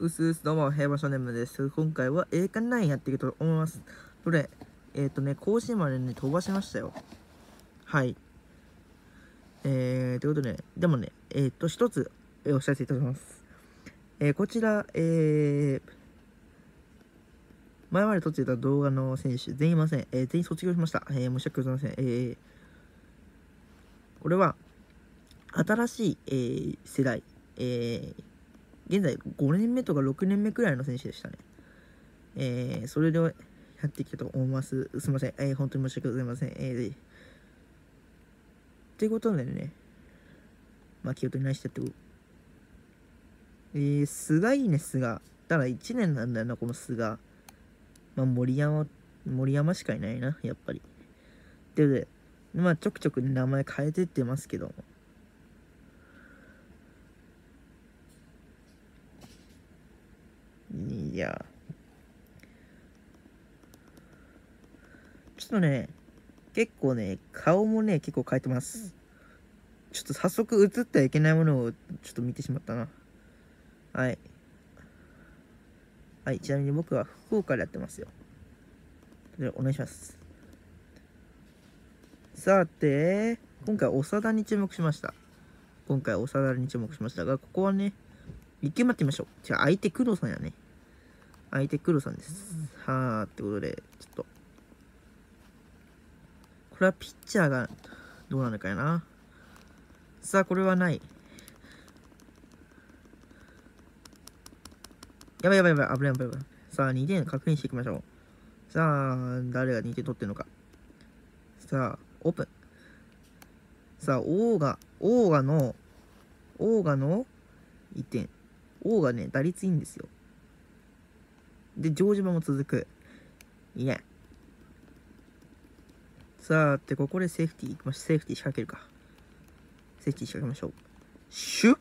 うすうすどうも、平和少年部です。今回は栄冠9やっていくと思います。どれ？えっ、ー、とね、甲子園までね、飛ばしましたよ。はい。えー、ということで、でもね、えっ、ー、と、一つ、えー、お知らせいたします。えー、こちら、えー、前まで撮っていた動画の選手、全員いません。えー、全員卒業しました。えー、申し訳ございません。えー、これは、新しい、えー、世代、えー、現在5年目とか6年目くらいの選手でしたね。えー、それでやっていきたいと思います。すみません。えー、本当に申し訳ございません。えー、ということでね、まあ、気を取り直してってえー、菅いいね、菅。ただ1年なんだよな、この菅。まあ、森山、森山しかいないな、やっぱり。ということで、まあ、ちょくちょく名前変えてってますけども。いや。ちょっとね、結構ね、顔もね、結構変えてます。ちょっと早速映ってはいけないものをちょっと見てしまったな。はい。はい、ちなみに僕は福岡でやってますよ。でお願いします。さて、今回長田に注目しました。今回長田に注目しましたが、ここはね、行きまってみましょう。じゃあ相手黒さんやね。相手黒さんです。はあ、ってことで、ちょっと。これはピッチャーがどうなのかやな。さあ、これはない。やばいやばいやばい、危ない危ない危ない。さあ、2点確認していきましょう。さあ、誰が2点取ってるのか。さあ、オープン。さあ、オーガ、オーガの、オーガの1点。オーガね、打率いいんですよ。で、城島も続く。いいね。さあ、ってここでセーフティー、まあ、セーフティー仕掛けるか。セーフティー仕掛けましょう。シュッ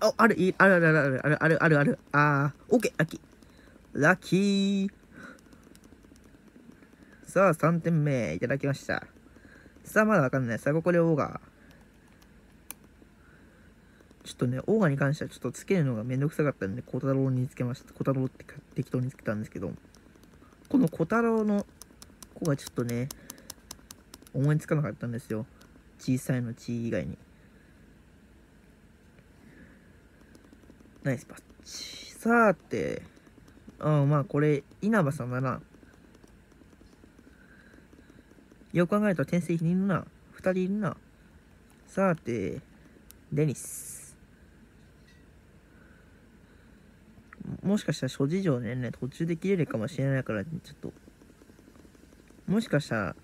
あ、ある、あるあるあるあるあるあるあるあー、オッケー、ラッキー。ラッキー。さあ、3点目、いただきました。さあ、まだわかんない。さあ、ここでオーガちょっとね、オーガに関してはちょっとつけるのがめんどくさかったんで、小太郎につけました。小太郎って適当につけたんですけど、この小太郎の子がちょっとね、思いつかなかったんですよ。小さいの地以外に。ナイスパッチ。さて、あまあこれ、稲葉さんだな。よく考えると天性いるな。二人いるな。さて、デニス。もしかしたら諸事情でね、途中で切れるかもしれないから、ちょっと、もしかしたら、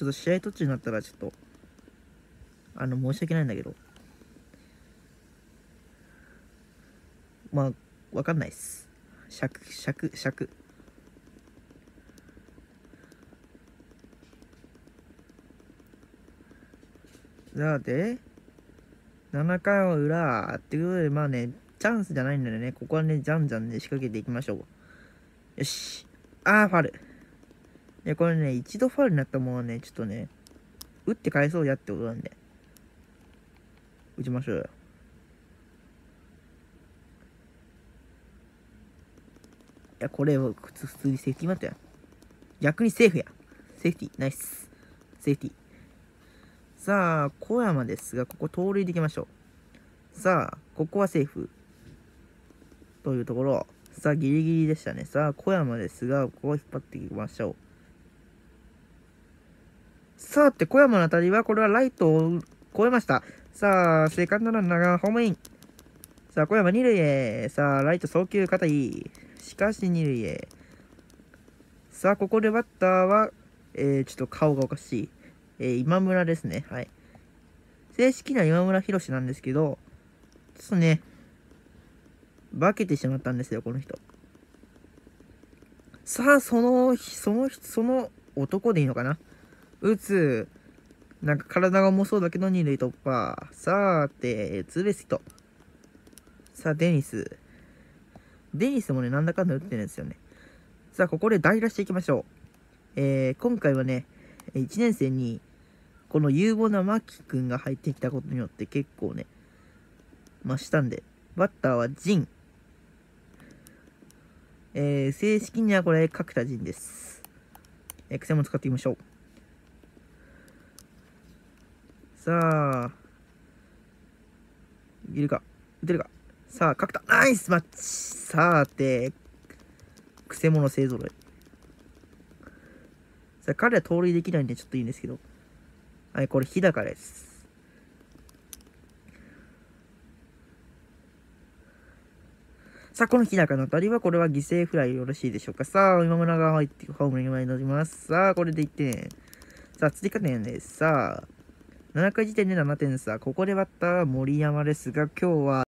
ちょっと試合途中になったら、ちょっと、あの、申し訳ないんだけど、まあ、わかんないっす。尺、尺、尺。さて、7回は裏、っていうことで、まあね、チャンスじゃないんだよね。ここはね、じゃんじゃんね、仕掛けていきましょう。よし。あー、ファル。で、これね、一度ファウルになったものはね、ちょっとね、打って返そうやってことなんで。打ちましょうよ。いや、これは普通にセーフティーマットや。逆にセーフや。セーフティー、ナイス。セーフティー。さあ、小山ですが、ここ盗塁でいきましょう。さあ、ここはセーフ。というところ。さあ、ギリギリでしたね。さあ、小山ですが、ここを引っ張っていきましょう。さあ、って小山の当たりは、これはライトを越えました。さあ、セカンドランナーがホームイン。さあ、小山二塁へ。さあ、ライト送球硬い。しかし二塁へ。さあ、ここでバッターは、えー、ちょっと顔がおかしい。えー、今村ですね。はい。正式な今村博士なんですけど、ちょっとね、化けてしまったんですよ、この人。さあ、その、その、その男でいいのかな？打つ。なんか体が重そうだけど二塁突破。さあて、ツーベースヒット。さあ、デニス。デニスもね、なんだかんだ打ってるんですよね。さあ、ここで代打していきましょう。えー、今回はね、1年生に、この有望なマキ君が入ってきたことによって結構ね、増したんで、バッターはジン。えー、正式にはこれ、角田陣です。えー、癖も使ってみましょう。さあ、いるか？打てるか？さあ、角田ナイスマッチさあて、くせ者勢ぞろい。さあ、彼は盗塁できないんでちょっといいんですけど。はい、これ、日高です。さあ、この日高の当たりは、これは犠牲フライよろしいでしょうか？さあ、今村が入ってホームに前に乗ります。さあ、これで1点。さあ、追加点です。さあ、7回時点で7点差。ここで割った森山ですが、今日は、